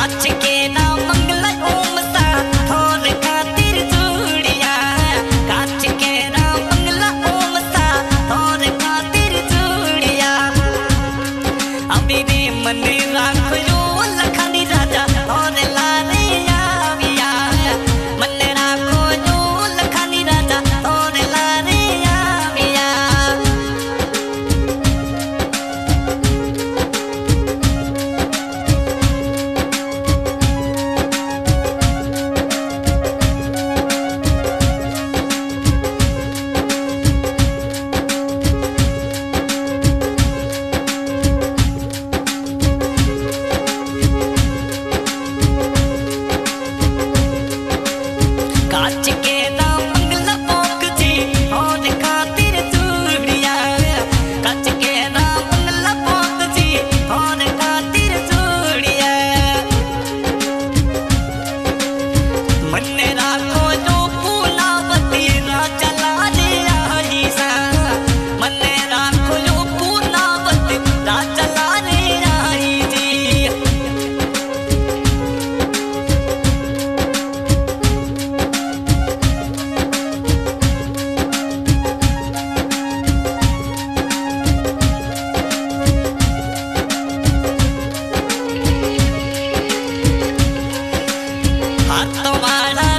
காட்சி đâu la